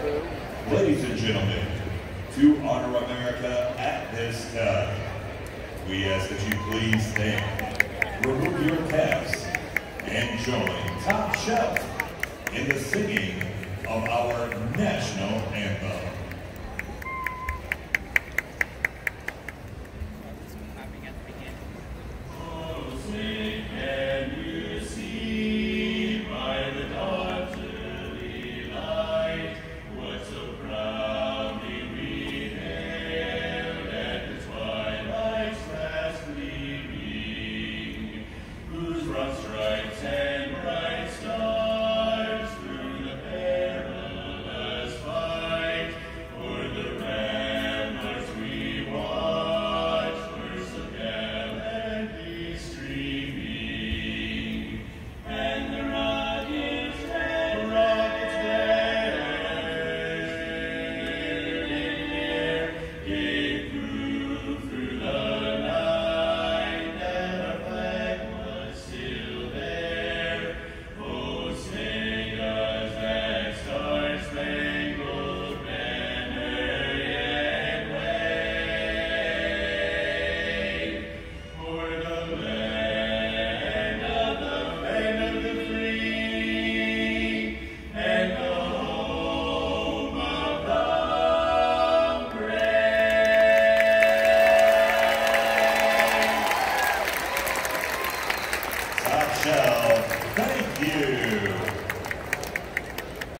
Ladies and gentlemen, to honor America at this time, we ask that you please stand, remove your caps, and join Top Shelf in the singing